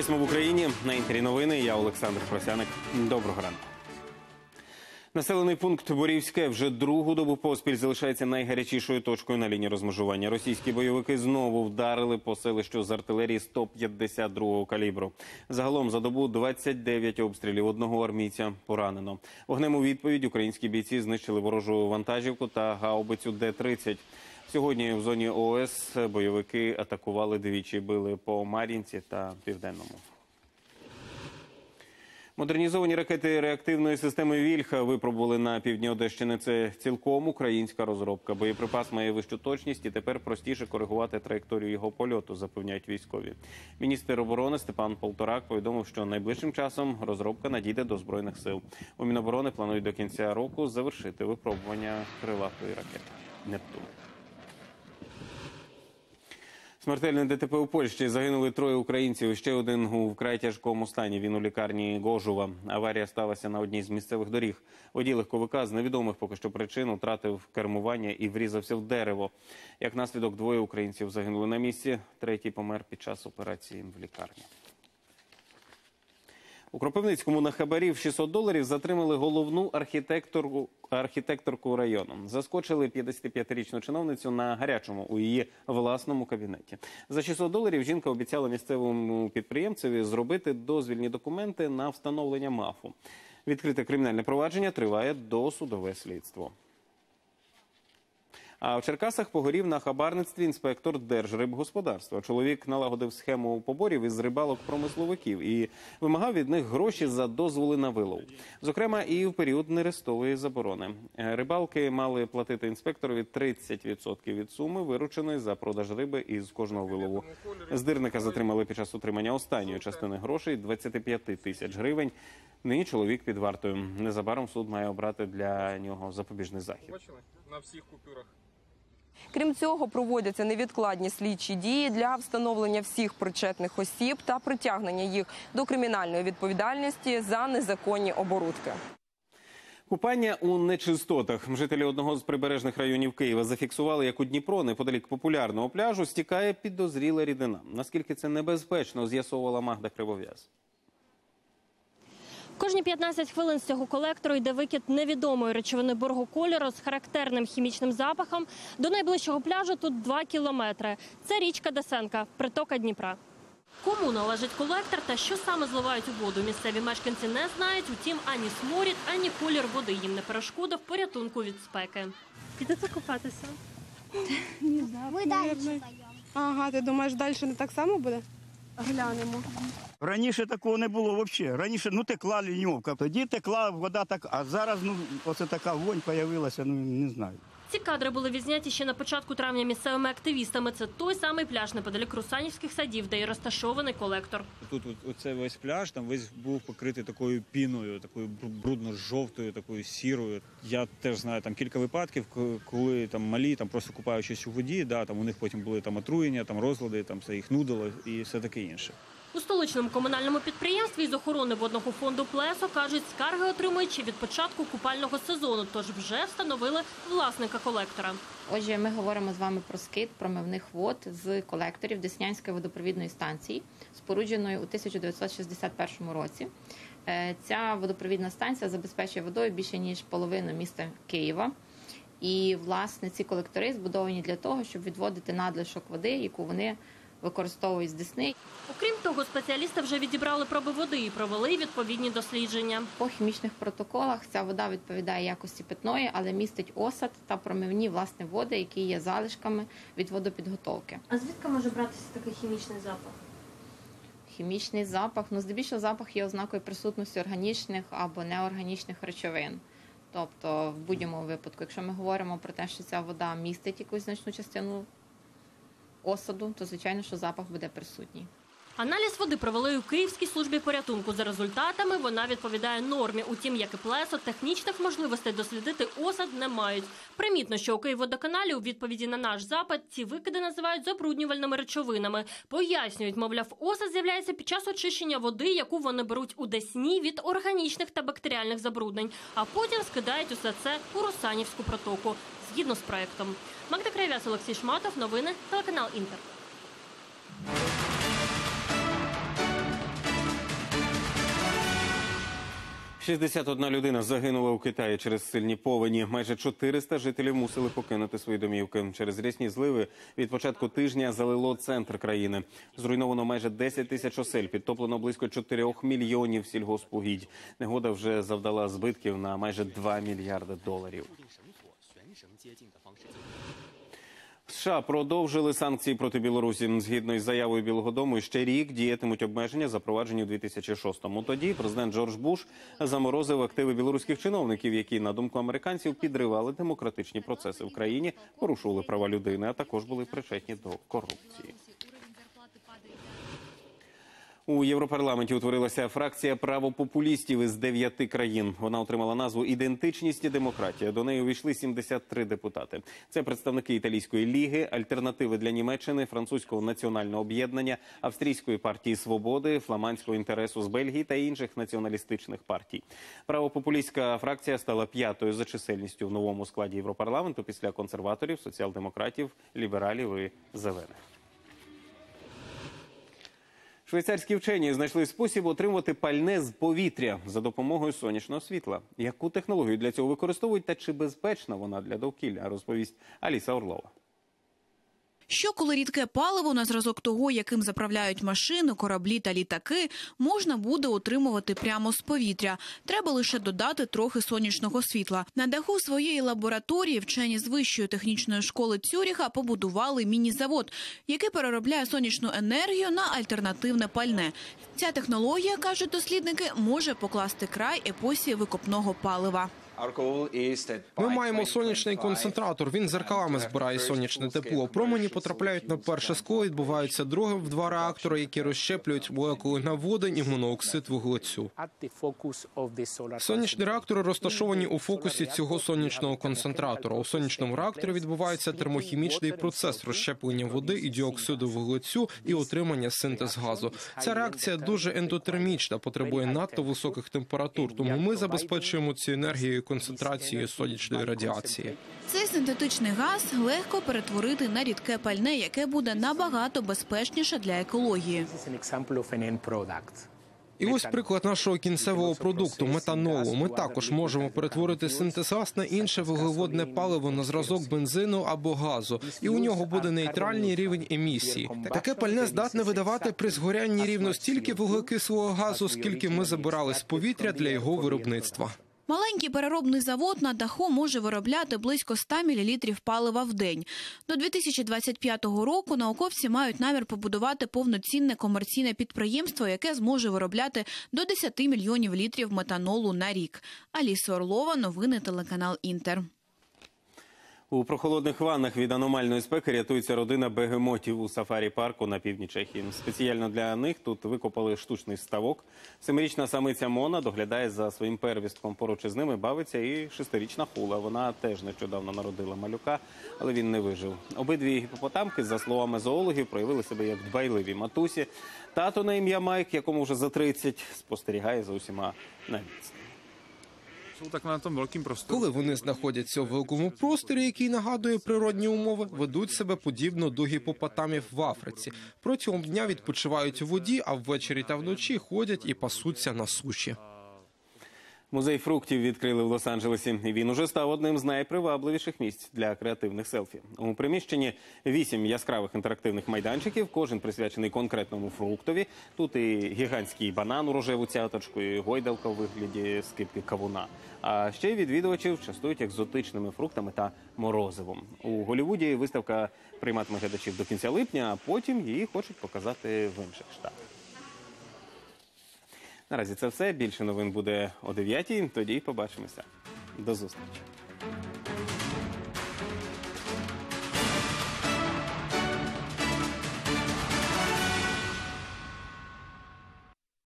Восьма в Україні на інтері новини. Я Олександр Просяник. Доброго ранку. Населений пункт Борівське вже другу добу поспіль залишається найгарячішою точкою на лінії розмежування. Російські бойовики знову вдарили по селищу з артилерії 152-го калібру. Загалом за добу 29 обстрілів. Одного армійця поранено. Вогнем у відповідь українські бійці знищили ворожу вантажівку та гаубицю Д-30. Сьогодні в зоні ООС бойовики атакували двічі, били по Мар'їнці та Південному. Модернізовані ракети реактивної системи Вільха випробували на півдні Одещини. Це цілком українська розробка. Боєприпас має вищу точність і тепер простіше коригувати траєкторію його польоту, запевняють військові. Міністр оборони Степан Полторак повідомив, що найближчим часом розробка надійде до збройних сил. У Міноборони планують до кінця року завершити випробування крилатої ракети Нептун. Смертельне ДТП у Польщі загинули троє українців. Ще один у вкрай тяжкому стані. Він у лікарні Гожува. Аварія сталася на одній з місцевих доріг. Водій легковика з невідомих поки що причин втратив кермування і врізався в дерево. Як наслідок, двоє українців загинули на місці. Третій помер під час операції в лікарні. У Кропивницькому на хабарів 600 доларів затримали головну архітекторку, архітекторку району. Заскочили 55-річну чиновницю на гарячому у її власному кабінеті. За 600 доларів жінка обіцяла місцевому підприємцеві зробити дозвільні документи на встановлення мафу. Відкрите кримінальне провадження триває досудове слідство. А в Черкасах погорів на хабарництві інспектор Держрибгосподарства. Чоловік налагодив схему поборів із рибалок промисловиків і вимагав від них гроші за дозволи на вилов. Зокрема, і в період нерестової заборони. Е, Рибалки мали платити інспекторові 30% від суми, вирученої за продаж риби із кожного вилову. Здирника затримали під час отримання останньої частини грошей 25 тисяч гривень. Нині чоловік під вартою. Незабаром суд має обрати для нього запобіжний захід. Бачили? На всіх купюрах. Крім цього, проводяться невідкладні слідчі дії для встановлення всіх причетних осіб та притягнення їх до кримінальної відповідальності за незаконні оборудки. Купання у нечистотах. Жителі одного з прибережних районів Києва зафіксували, як у Дніпро, неподалік популярного пляжу, стікає підозріла рідина. Наскільки це небезпечно, з'ясовувала Магда Кривов'яз. Кожні 15 хвилин з цього колектору йде викид невідомої речовини боргокольору з характерним хімічним запахом. До найближчого пляжу тут 2 кілометри. Це річка Десенка, притока Дніпра. Кому належить колектор та що саме зливають у воду, місцеві мешканці не знають. Утім, ані сморід, ані колір води їм не перешкодив порятунку від спеки. Підете купатися? Ми далі. Ага, ти думаєш, далі не так само буде? Глянемо. Раніше такого не було взагалі. Раніше ну текла ліньовка. Тоді текла вода так, а зараз ну оце така вонь з'явилася, ну не знаю. Ці кадри були відзняті ще на початку травня місцевими активістами. Це той самий пляж неподалік Русанівських садів, де і розташований колектор. Тут оце весь пляж, там весь був покритий такою піною, такою брудно-жовтою, такою сірою. Я теж знаю там кілька випадків, коли там малі, там просто купаючись у воді, да, там у них потім були там отруєння, там розлади, там все їх нудило і все таке інше. У столичному комунальному підприємстві з охорони водного фонду Плесо кажуть, скарги отримують ще від початку купального сезону, тож вже встановили власника колектора. Отже, ми говоримо з вами про скид промивних вод з колекторів Деснянської водопровідної станції, спорудженої у 1961 році. Е, Ця водопровідна станція забезпечує водою більше ніж половину міста Києва. І власне ці колектори збудовані для того, щоб відводити надлишок води, яку вони використовують з Десни. Окрім того, спеціалісти вже відібрали проби води і провели відповідні дослідження. По хімічних протоколах ця вода відповідає якості питної, але містить осад та промивні власне води, які є залишками від водопідготовки. А звідки може братися такий хімічний запах? Хімічний запах, ну здебільшого запах є ознакою присутності органічних або неорганічних речовин. Тобто, в будь-якому випадку, якщо ми говоримо про те, що ця вода містить якусь значну частину осаду, то звичайно, що запах буде присутній. Аналіз води провели у Київській службі порятунку. За результатами вона відповідає нормі. Утім, як і плесо, технічних можливостей дослідити осад не мають. Примітно, що у Київводоканалі у відповіді на наш запит ці викиди називають забруднювальними речовинами. Пояснюють, мовляв, осад з'являється під час очищення води, яку вони беруть у Десні від органічних та бактеріальних забруднень, а потім скидають усе це у Русанівську протоку згідно з проектом. Магда Кривяс, Олексій Шматов, новини, телеканал Інтер. «61 людина загинула у Китаї через сильні повені. Майже 400 жителів мусили покинути свої домівки. Через різні зливи від початку тижня залило центр країни. Зруйновано майже 10 тисяч осель, підтоплено близько 4 мільйонів сільгоспугідь. Негода вже завдала збитків на майже 2 мільярди доларів. США продовжили санкції проти Білорусі. Згідно із заявою Білого Дому, ще рік діятимуть обмеження, запроваджені у 2006-му. Тоді президент Джордж Буш заморозив активи білоруських чиновників, які, на думку американців, підривали демократичні процеси в країні, порушували права людини, а також були причетні до корупції. У Європарламенті утворилася фракція правопопулістів із дев'яти країн. Вона отримала назву Ідентичність і демократія. До неї увійшли 73 депутати. Це представники італійської ліги, альтернативи для Німеччини, французького національного об'єднання, австрійської партії свободи, фламандського інтересу з Бельгії та інших націоналістичних партій. Правопопулістська фракція стала п'ятою за чисельністю в новому складі Європарламенту після консерваторів, соціал-демократів, лібералів і зелених. Швейцарські вчені знайшли спосіб отримувати пальне з повітря за допомогою сонячного світла. Яку технологію для цього використовують та чи безпечна вона для довкілля, розповість Аліса Орлова. Що коли рідке паливо на зразок того, яким заправляють машини, кораблі та літаки, можна буде отримувати прямо з повітря. Треба лише додати трохи сонячного світла. На даху своєї лабораторії вчені з вищої технічної школи Цюріха побудували міні-завод, який переробляє сонячну енергію на альтернативне пальне. Ця технологія, кажуть дослідники, може покласти край епосі викопного палива. Ми маємо сонячний концентратор. Він зеркалами збирає сонячне тепло. Промені потрапляють на перше скло, відбуваються друге в два реактори, які розщеплюють молекули на водень і монооксид вуглецю. Сонячні реактори розташовані у фокусі цього сонячного концентратора. У сонячному реакторі відбувається термохімічний процес розщеплення води і діоксиду вуглецю і отримання синтез газу. Ця реакція дуже ендотермічна, потребує надто високих температур. Тому ми забезпечуємо цю енергію концентрацією сонячної радіації. Цей синтетичний газ легко перетворити на рідке пальне, яке буде набагато безпечніше для екології. І ось приклад нашого кінцевого продукту метанолу. Ми також можемо перетворити синтезгаз на інше вуглеводне паливо на зразок бензину або газу, і у нього буде нейтральний рівень емісії. Таке пальне здатне видавати при згорянні рівно стільки вуглекислого газу, скільки ми забирали з повітря для його виробництва. Маленький переробний завод на даху може виробляти близько 100 мл палива в день. До 2025 року науковці мають намір побудувати повноцінне комерційне підприємство, яке зможе виробляти до 10 мільйонів літрів метанолу на рік. Аліса Орлова, новини телеканал Інтер. У прохолодних ваннах від аномальної спеки рятується родина бегемотів у сафарі-парку на півдні Чехії. Спеціально для них тут викопали штучний ставок. Семирічна самиця Мона доглядає за своїм первістком. Поруч із ними бавиться і шестирічна хула. Вона теж нещодавно народила малюка, але він не вижив. Обидві гіпопотамки, за словами зоологів, проявили себе як дбайливі матусі. Тато на ім'я Майк, якому вже за 30, спостерігає за усіма на відстані. Коли вони знаходяться у великому просторі, який нагадує природні умови, ведуть себе подібно до гіпопотамів в Африці. Протягом дня відпочивають у воді, а ввечері та вночі ходять і пасуться на суші. Музей фруктів відкрили в Лос-Анджелесі. Він уже став одним з найпривабливіших місць для креативних селфі. У приміщенні вісім яскравих інтерактивних майданчиків, кожен присвячений конкретному фруктові. Тут і гігантський банан у рожеву цяточку, і гойдалка у вигляді скипки кавуна. А ще й відвідувачів частують екзотичними фруктами та морозивом. У Голлівуді виставка прийматиме глядачів до кінця липня, а потім її хочуть показати в інших штатах. Наразі це все. Більше новин буде о 9 Тоді побачимося. До зустрічі.